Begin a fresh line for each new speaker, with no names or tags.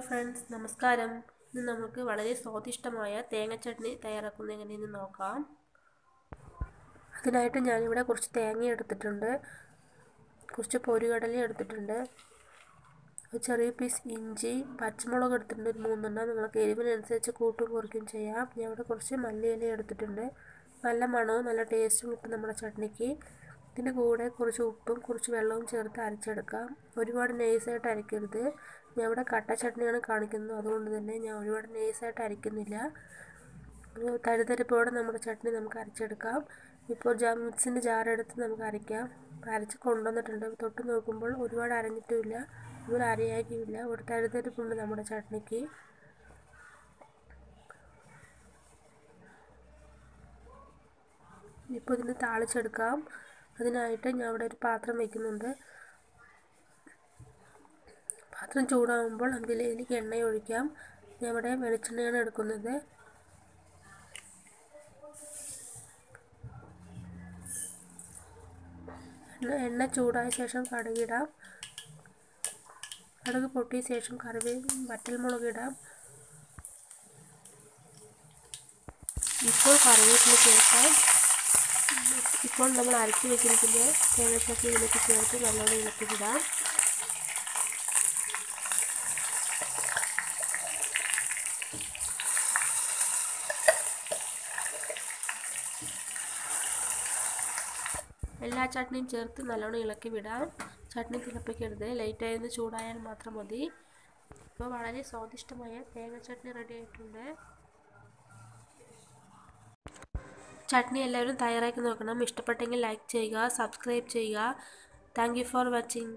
Friends നമസ്കാരം. ഇന്ന് നമുക്ക് വളരെ സ്വാദിഷ്ടമായ തേങ്ങ ചട്നി തയ്യാറാക്കുന്ന എങ്ങനെയെന്ന് നോക്കാം. അതിനായിട്ട് ഞാനിവിടെ കുറച്ച് തേങ്ങ എടുത്തിട്ടുണ്ട്. കുറച്ച് പൊരികടല എടുത്തിട്ടുണ്ട്. ഒരു ചെറിയ പീസ് ഇഞ്ചി പച്ചമുളക് എടുത്തിട്ടുണ്ട്. ഒരു മൂന്നെണ്ണം. നിങ്ങൾക്ക് എരിവിനനുസരിച്ച് കൂട്ടും കുറയ്ക്കും ചെയ്യാം. ഞാൻ ഇവിടെ കുറച്ച് മല്ലിയില എടുത്തിട്ടുണ്ട്. നല്ല മണവും നല്ല ടേസ്റ്റും കിട്ടും നമ്മുടെ ചട്നിക്ക്. ഇതിന്റെ കൂടെ കുറച്ച് ഉപ്പും കുറച്ച് വെള്ളവും ചേർത്ത് അരച്ചെടുക്കാം. ഒരുപാട് നൈസായിട്ട് അരയ്ക്കരുത് ഞാൻ ഇവിടെ കട്ട ചട്നിയാണ് കാണിക്കുന്നത്. അതുകൊണ്ട് തന്നെ ഞാൻ ഒരുപാട് നൈസായിട്ട് അരയ്ക്കുന്നില്ല തരിതരിപ്പോടെ നമ്മുടെ ചട്നി നമുക്ക് അരച്ചെടുക്കാം. ഇപ്പോൾ ജാ മിക്സിന്റെ ജാറെടുത്ത് നമുക്ക് അരയ്ക്കാം. അരച്ച് കൊണ്ടുവന്നിട്ടുണ്ട്. തൊട്ട് നോക്കുമ്പോൾ ഒരുപാട് അരഞ്ഞിട്ടുമില്ല. ഒരുപാട് അരയാക്കിയില്ല ഒരു തരിതരിപ്പുണ്ട് നമ്മുടെ ചട്നിക്ക്. ഇപ്പോൾ ഇതിന് താളിച്ചെടുക്കാം. അതിനായിട്ട് ഞാൻ ഇവിടെ ഒരു പാത്രം വയ്ക്കുന്നുണ്ട് പാത്രം ചൂടാകുമ്പോൾ അതിൽ എനിക്ക് എണ്ണ ഒഴിക്കാം. ഞാൻ ഇവിടെ വെളിച്ചെണ്ണയാണ് എടുക്കുന്നത്. എണ്ണ ചൂടായ ശേഷം കടുകിടാം. കടുക് പൊട്ടിയ ശേഷം കറിവേ വറ്റൽമുളക് ഇടാം. ഇപ്പോൾ കറിവേപ്പില ചേർക്കാം. ഇപ്പോൾ നമ്മൾ അരച്ച് വെച്ചിരിക്കുന്ന തേങ്ങാച്ചട്ടി ഇതിലേക്ക് ചേർത്ത് നല്ലോണം ഇളക്കിവിടാം എല്ലാ ചട്നിയും ചേർത്ത് നല്ലോണം ഇളക്കി വിടാം ചട്നി തിളപ്പിക്കരുത്. ലൈറ്റായൊന്ന് ചൂടായാൽ മാത്രം മതി. ഇപ്പോൾ വളരെ സ്വാദിഷ്ടമായ തേങ്ങ ചട്നി റെഡി ആയിട്ടുണ്ട്. ചട്നി എല്ലാവരും തയ്യാറാക്കി നോക്കണം. ഇഷ്ടപ്പെട്ടെങ്കിൽ ലൈക്ക് ചെയ്യുക സബ്സ്ക്രൈബ് ചെയ്യുക. Thank for watching